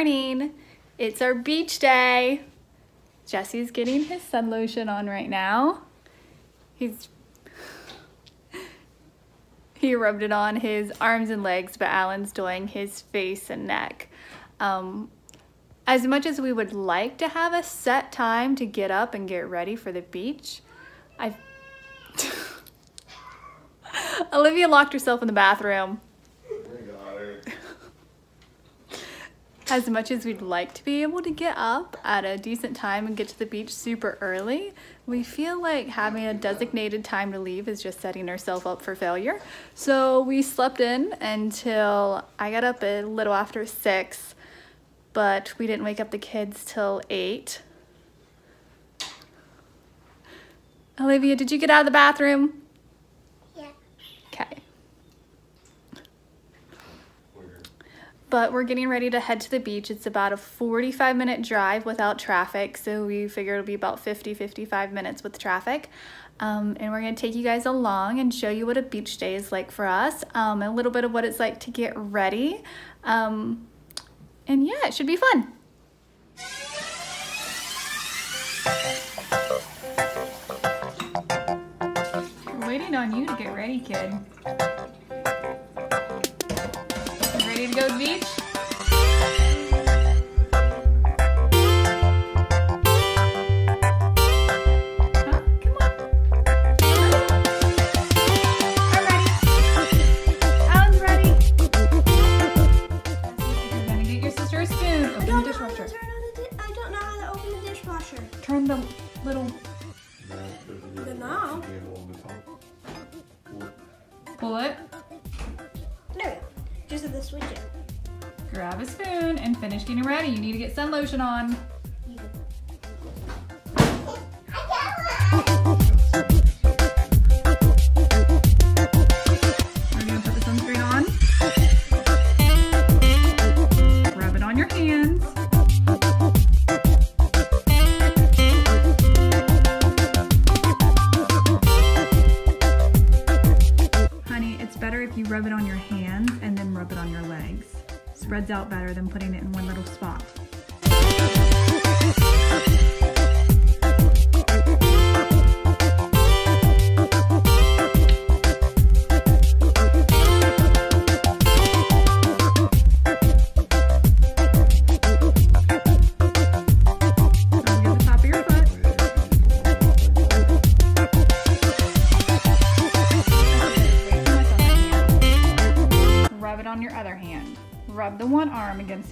Morning. It's our beach day. Jesse's getting his sun lotion on right now. He's he rubbed it on his arms and legs, but Alan's doing his face and neck. Um, as much as we would like to have a set time to get up and get ready for the beach, I've Olivia locked herself in the bathroom. As much as we'd like to be able to get up at a decent time and get to the beach super early, we feel like having a designated time to leave is just setting ourselves up for failure. So we slept in until I got up a little after six, but we didn't wake up the kids till eight. Olivia, did you get out of the bathroom? Yeah. Okay. But we're getting ready to head to the beach. It's about a 45 minute drive without traffic. So we figure it'll be about 50, 55 minutes with traffic. Um, and we're gonna take you guys along and show you what a beach day is like for us. Um, a little bit of what it's like to get ready. Um, and yeah, it should be fun. We're waiting on you to get ready, kid. Ready to go to the beach? Get sun lotion on.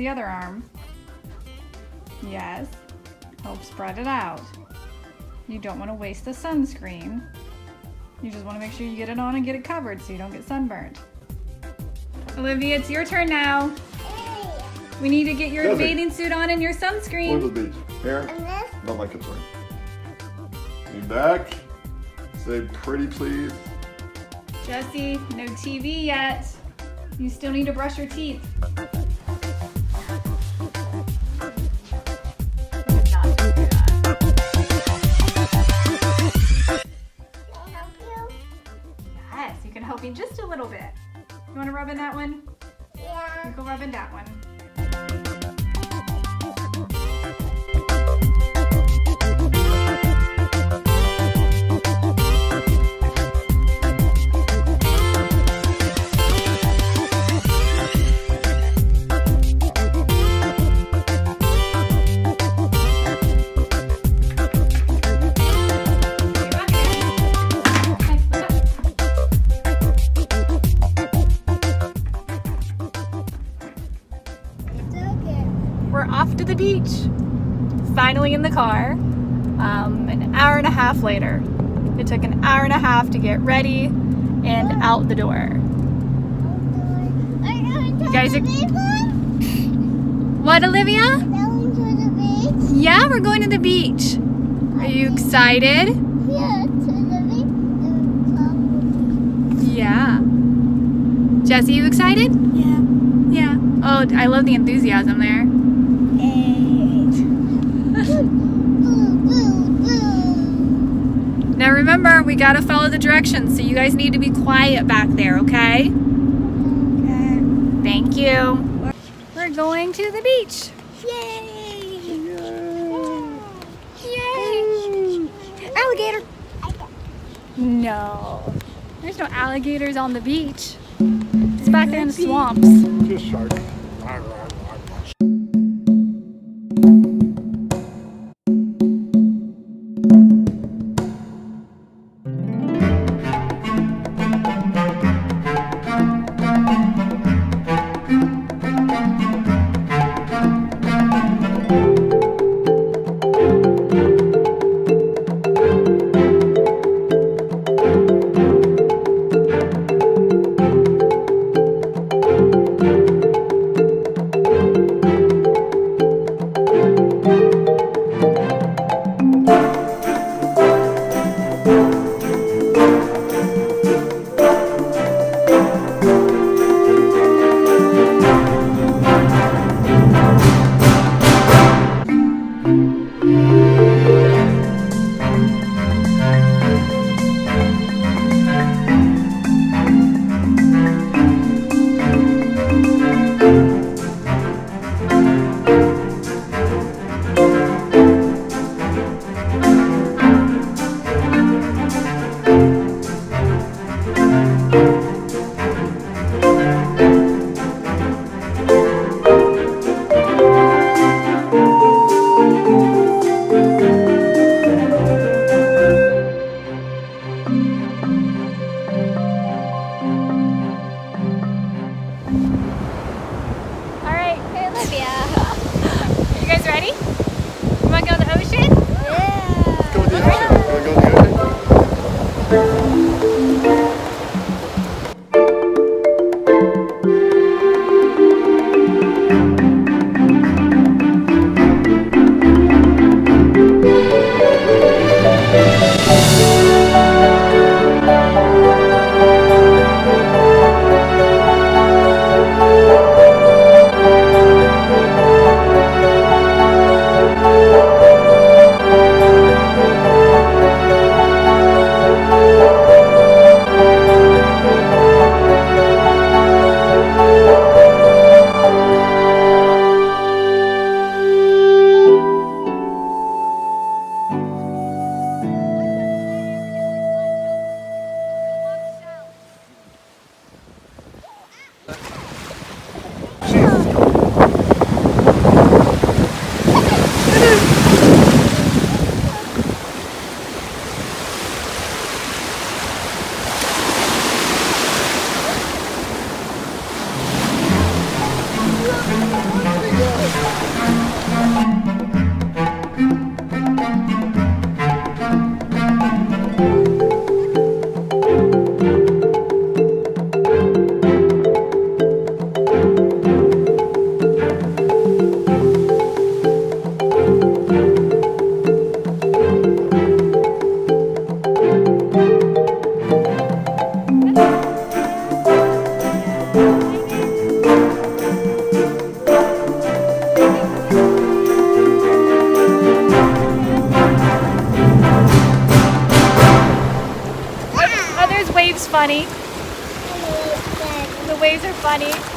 The other arm. Yes. Help spread it out. You don't want to waste the sunscreen. You just want to make sure you get it on and get it covered so you don't get sunburned. Olivia, it's your turn now. We need to get your Perfect. bathing suit on and your Go to sunscreen. the beach. Here, not my concern. Lean back. Say pretty please. Jesse, no TV yet. You still need to brush your teeth. Out the door. You guys are- What, Olivia? Going to the beach? Yeah, we're going to the beach. Are you excited? Yeah. Yeah. Jesse, you excited? Yeah. Yeah. Oh, I love the enthusiasm there. Now remember, we gotta follow the directions, so you guys need to be quiet back there, okay? Okay. Thank you. We're going to the beach. Yay! Yay! Alligator. No. There's no alligators on the beach. It's back there in the swamps. Just shark.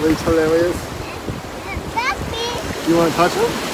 Funny. Hilarious. You want to touch them?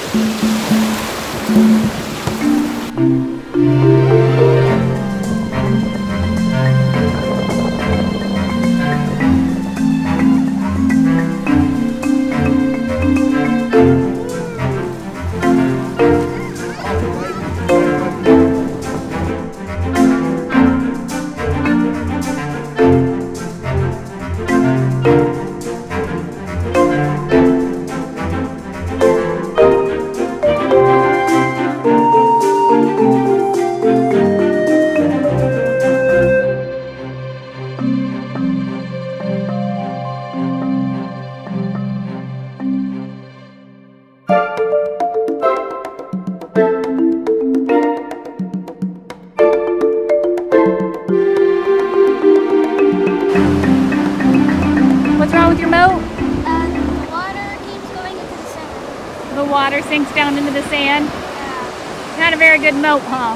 Very huh?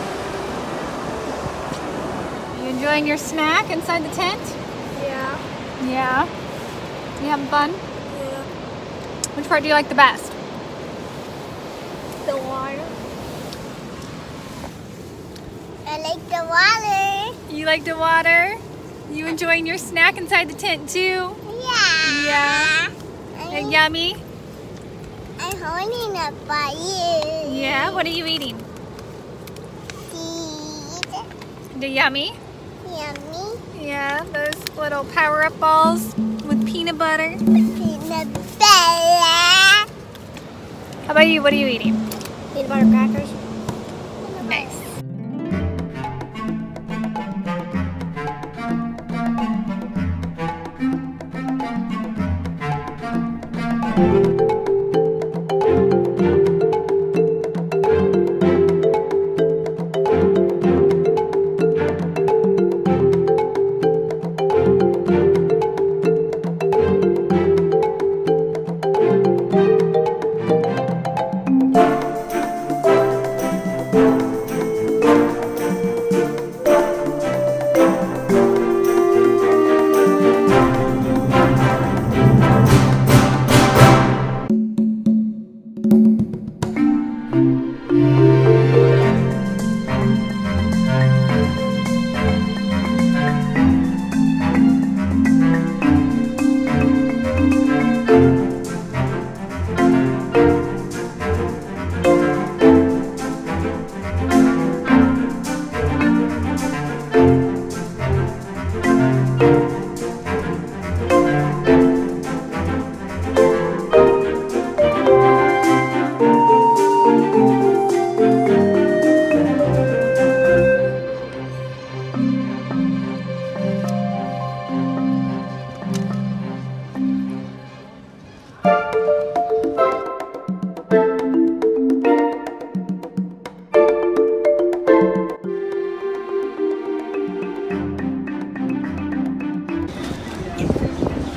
You enjoying your snack inside the tent? Yeah. Yeah. You having fun? Yeah. Which part do you like the best? The water. I like the water. You like the water? You enjoying your snack inside the tent too? Yeah. Yeah. And yummy? I'm holding a fire. Yeah. What are you eating? The yummy? Yummy. Yeah. Those little power-up balls with peanut butter. Peanut butter. How about you? What are you eating? Peanut butter crackers.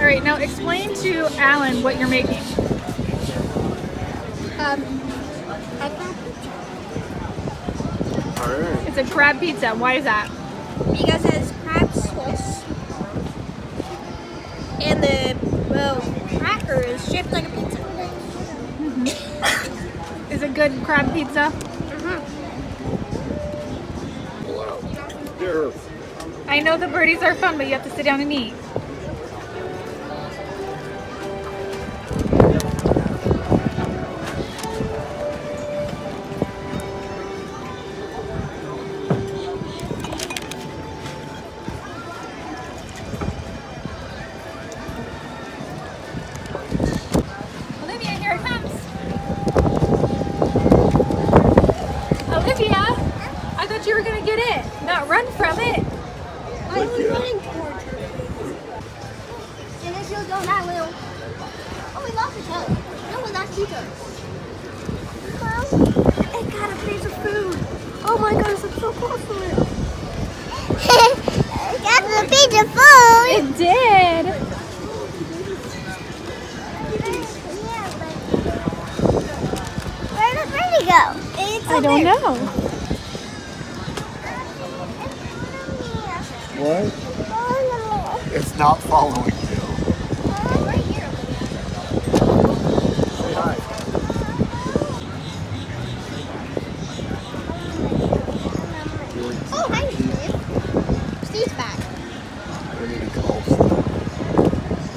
All right. Now explain to Alan what you're making. Um, I got Alright. It's a crab pizza. Why is that? because it has crab sauce and the well cracker is shaped like a pizza. Is it good crab pizza? Here. I know the birdies are fun, but you have to sit down and eat. Was going that little. Oh, we lost a toe. No, we lost two toes. Mom, it got a piece of food. Oh my gosh, I'm so close to it. it got a piece of food. It did. Where did Brady go? It's I don't know. What? Oh, It's not following you. no. Right here. Say hi. Oh, hi, Steve. Steve's back. I need to call Steve.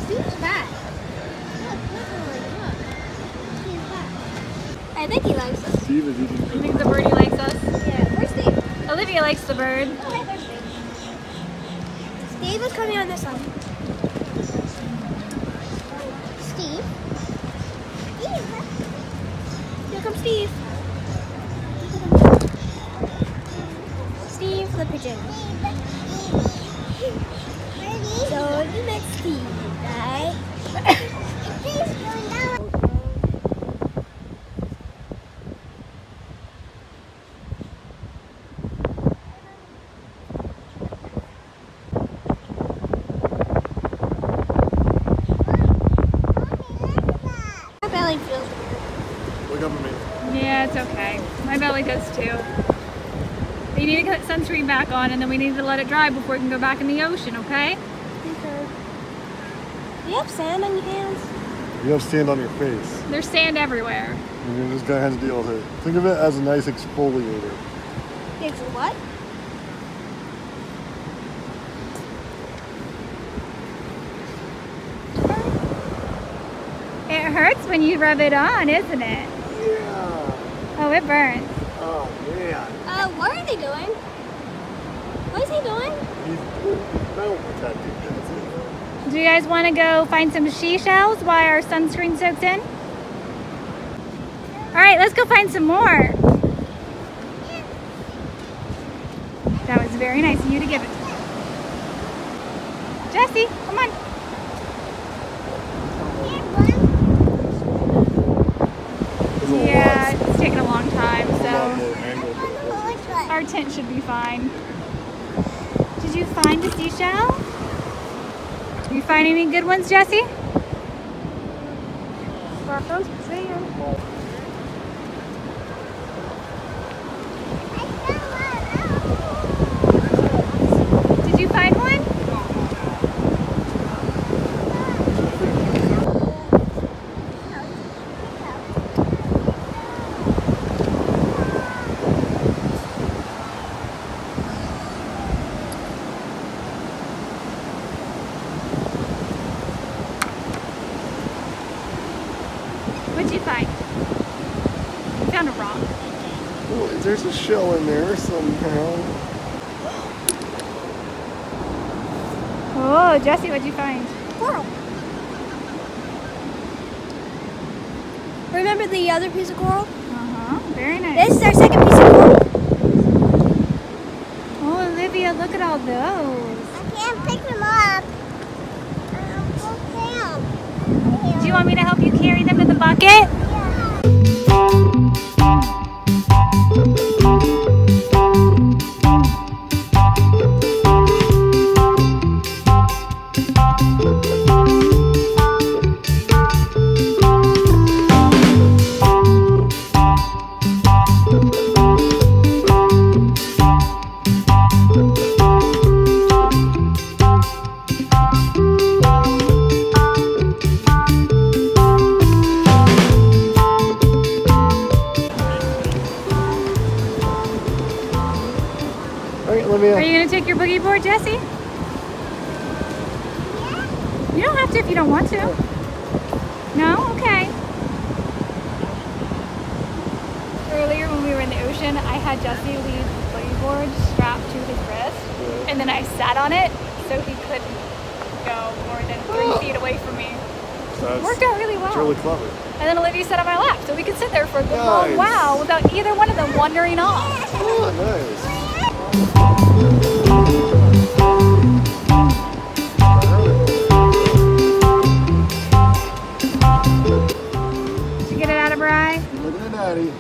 Steve's back. Look, look, look. Steve's back. I think he likes us. Steve is eating. You think the birdie likes us? Yeah, where's Steve? Olivia likes the bird. Steve is coming on this one. Steve? Steve? Here comes Steve. Steve the pigeon. So you met Steve, right? My belly feels weird. Look up at me. Yeah, it's okay. My belly does too. But you need to get sunscreen back on and then we need to let it dry before it can go back in the ocean, okay? Do you have sand on your hands? You have sand on your face. There's sand everywhere. And you're just gonna have to deal with it. Think of it as a nice exfoliator. It's what? It hurts when you rub it on, isn't it? Yeah. Oh, it burns. Oh man. Uh, what are they doing? What is he doing? He's metal protecting. Do you guys want to go find some seashells while our sunscreen soaks in? All right, let's go find some more. That was very nice of you to give it to me. Jesse, come on. There's a Yeah, lot, it's taking a long time, a lot so more angle to it. our tent should be fine. Did you a? You find any good ones, Jesse? Did you find one? What'd you find? You found a rock. Oh, there's a shell in there somehow. Oh, Jesse, what'd you find? Coral. Remember the other piece of coral? Uh-huh, very nice. This is our second piece of coral. Oh, Olivia, look at all those. That's, Worked out really well. that's really clever. And then Olivia sat on my lap, so we could sit there for a good long while without either one of them wandering off. Oh, nice. Did you get it out of her eye? Looking at Daddy.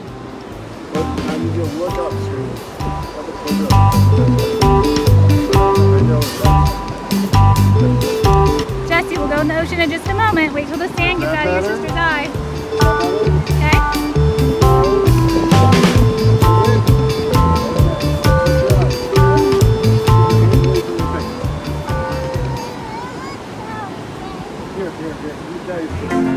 But I need you to look upstream. Look up. In the ocean in just a moment. Wait till the sand gets out of your sister's eye. Okay? Here, here, here. You guys.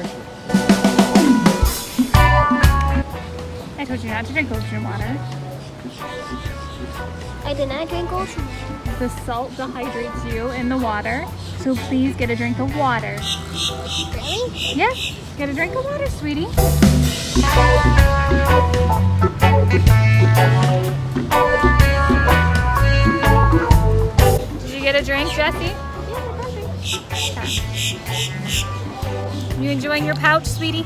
not to drink ocean water. I did not drink ocean. The salt dehydrates you in the water. So please get a drink of water. Really? Yes, get a drink of water, sweetie. Did you get a drink, Jesse? Yeah. You enjoying your pouch, sweetie?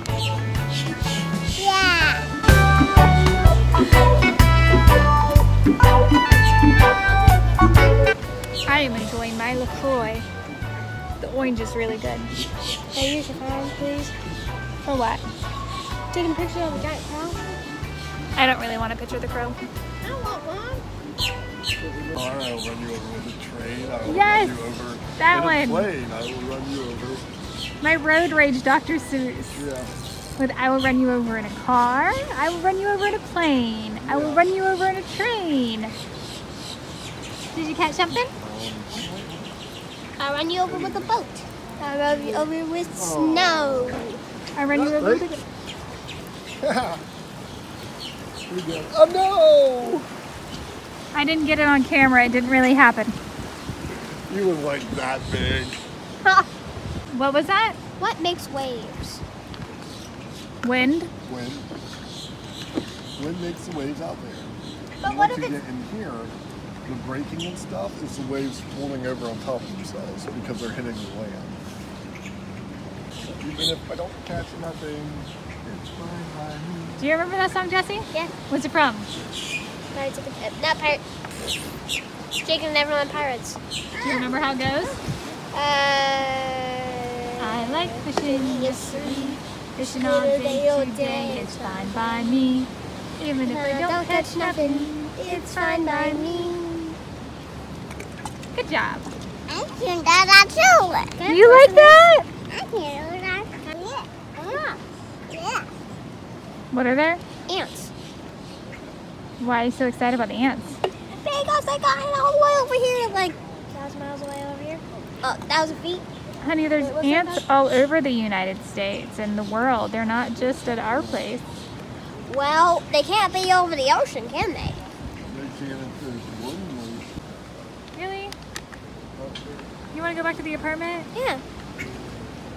I am enjoying my LaCroix. The orange is really good. Can I use your phone, please? For what? Taking a picture of a giant crow. I don't really want to picture the crow. I want one. Car, I will run you over with a train. I will Yes, run you over that in one. a plane. I will run you over. My road rage Dr. Seuss. Yeah. With I will run you over in a car, I will run you over in a plane, I will run you over in a train. Did you catch something? I'll run you over with a boat. I'll run you over with oh. snow. I run you over with a... We go. Oh I didn't get it on camera, it didn't really happen. You were like that big. What was that? what makes waves? Wind? Wind. Wind makes the waves out there. But And what once if you get in here, the breaking and stuff is the waves falling over on top of themselves because they're hitting the land. Even if I don't catch nothing, it's fine by me. Do you remember that song, Jesse? Yeah. What's it from? Pirates of the, uh, not pirate. Jake and Neverland Pirates. Do you remember how it goes? Uh, I like fishing, yes, fishing all day today, it's fine by me. Even if I don't catch nothing, It's fine by me. good job. I can do that too. You like that? I can do that. Yeah. Yeah. What are there? Ants. Why are you so excited about the ants? Because I got it all the way over here, like thousand miles away over here. Oh, thousand feet. Honey, there's ants all over the United States and the world. They're not just at our place. Well, they can't be over the ocean, can they? They can if there's one Really? You want to go back to the apartment? Yeah.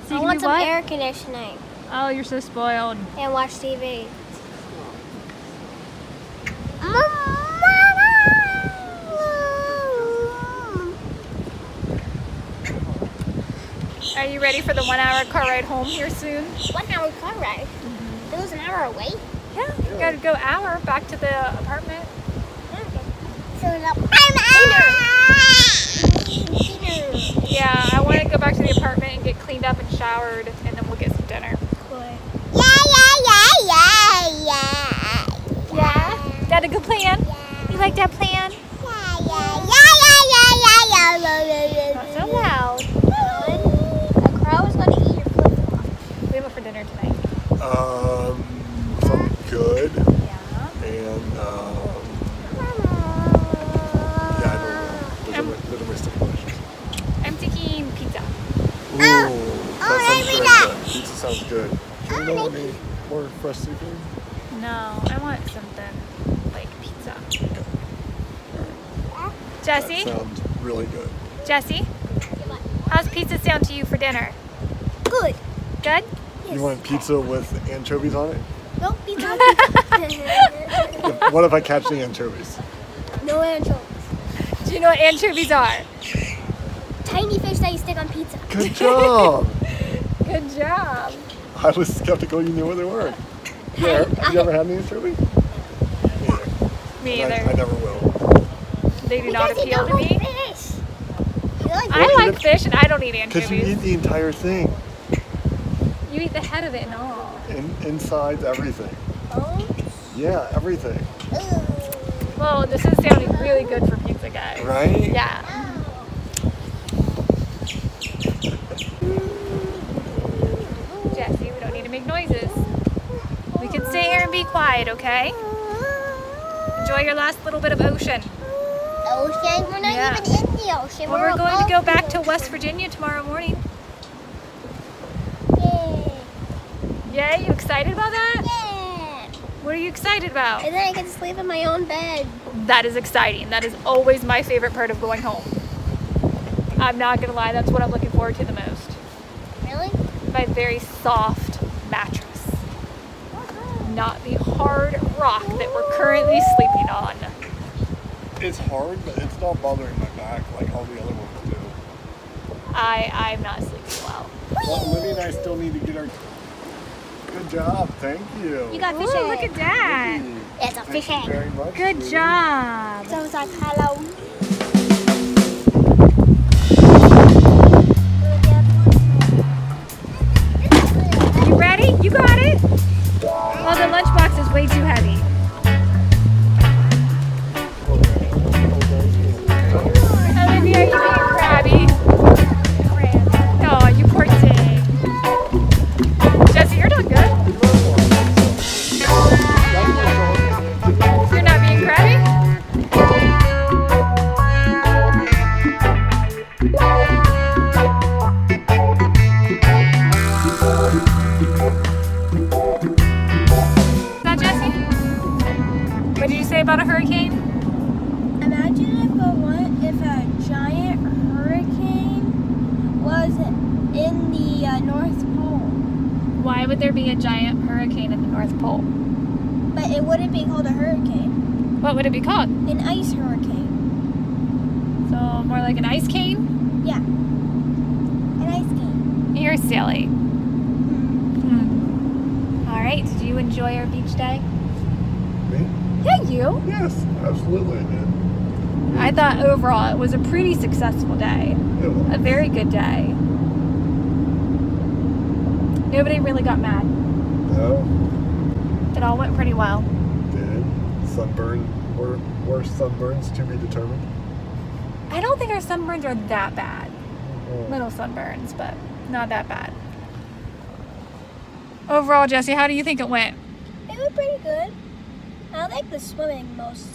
So I want some what? air conditioning Oh, you're so spoiled. and watch TV. Are you ready for the one hour car ride home here soon? One hour car ride. Mm-hmm. It was an hour away. Yeah. You gotta go hour back to the apartment. Okay. So the dinner. Yeah, I want to go back to the apartment and get cleaned up and showered, and then we'll get some dinner. Cool. Yeah, yeah, yeah, yeah, yeah. Yeah? Got a good plan? Yeah. You like that plan? Yeah, yeah, yeah, yeah, yeah, yeah, yeah, Not yeah, so yeah. loud. A crow is going to eat your flip flop. We have it for dinner tonight. Um, something good. Yeah. And, um, yeah, I don't know. Those are my, those are my stipulations. I'm thinking pizza. Ooh, oh, that sounds maybe very not. good. Pizza sounds good. Do you know any more fresh seafood? No, I want something like pizza. Jesse? That sounds really good. Jesse? How's pizza sound to you for dinner? Good. Good? Yes. You want pizza with anchovies on it? Nope, pizza. What if I catch the anchovies? no anchovies. Do you know what anchovies are? Tiny fish that you stick on pizza. Good job. Good job. I was skeptical you knew what they were. Yeah, have you ever had an anchovy? Me I, I never will. They do not Because you appeal don't to me. fish. Like I like it- fish and I don't eat anchovies. Because you eat the entire thing. You eat the head of it and all. In, insides, everything. bones? Yeah, everything. Well, this is sounding really good for pizza, guys. Right? Yeah. Jesse, we don't need to make noises. We can stay here and be quiet, okay? Enjoy your last little bit of ocean. Ocean? We're not Yeah. even in the ocean. Well, we're going to go back to. West Virginia tomorrow morning. Yay. Yay, you excited about that? Yeah. What are you excited about? And then I get to sleep in my own bed. That is exciting. That is always my favorite part of going home. I'm not gonna lie, that's what I'm looking forward to the most. Really? My very soft. Not the hard rock that we're currently sleeping on. It's hard, but it's not bothering my back like all the other ones do. I, I'm not sleeping well. Well, Libby and I still need to get our. Good job, thank you. You got fish Ooh, look at that. Libby, It's a Thank fish very much. Good Libby. job. Sounds like hello. About a hurricane? Imagine if a one, if a giant hurricane was in the uh, North Pole, Why would there be a giant hurricane in the North Pole? but it wouldn't be called a hurricane. What would it be called? An ice hurricane. So, more like an ice cane? Yeah. An ice cane. You're silly. Hmm. Hmm. All right, did you enjoy our beach day? Me? Yeah, you. Yes, absolutely I did. I thought overall it was a pretty successful day. It was. A very good day. Nobody really got mad. No, It all went pretty well. did. Sunburn, or worse sunburns to be determined. I don't think our sunburns are that bad. Oh. Little sunburns, but not that bad. Overall, Jesse, how do you think it went? It was pretty good. I like the swimming most.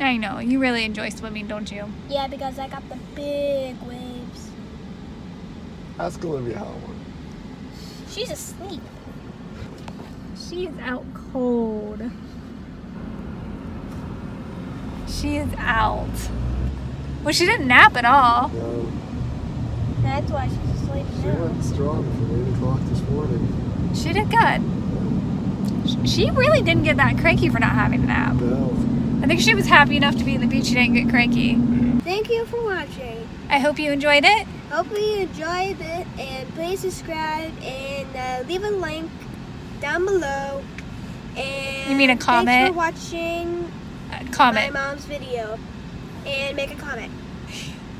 I know, you really enjoy swimming, don't you? Yeah, because I got the big waves. Ask Olivia how it went. She's asleep. She is out cold. She is out. Well, she didn't nap at all. No, That's why she's asleep she now. went strong from 8 o'clock this morning. She did good. Sh- She really didn't get that cranky for not having a nap. No. I think she was happy enough to be in the beach. She didn't get cranky. Thank you for watching. I hope you enjoyed it. Hopefully you enjoyed it and please subscribe and uh, leave a link down below. And You mean a comment? Thanks comment? for watching Uh, my mom's video and make a comment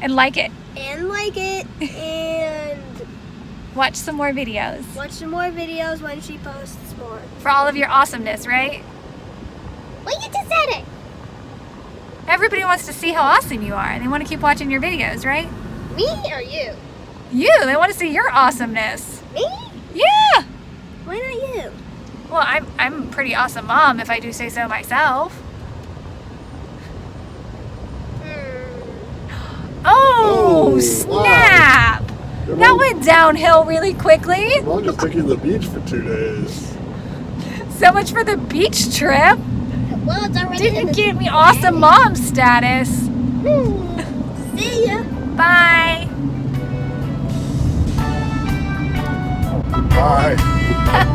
and like it. and like it and Watch some more videos watch some more videos when she posts more. for all of your awesomeness, right? Well, you just said it. Everybody wants to see how awesome you are. They want to keep watching your videos, right? Me or you? You, they want to see your awesomeness. Me? Yeah. Why not you? Well, I'm I'm a pretty awesome mom if I do say so myself. Hmm. Oh, snap! Your that went downhill really quickly. Mom just took the beach for two days. So much for the beach trip. Well, Didn't give me awesome mom status. See ya. Bye. Bye.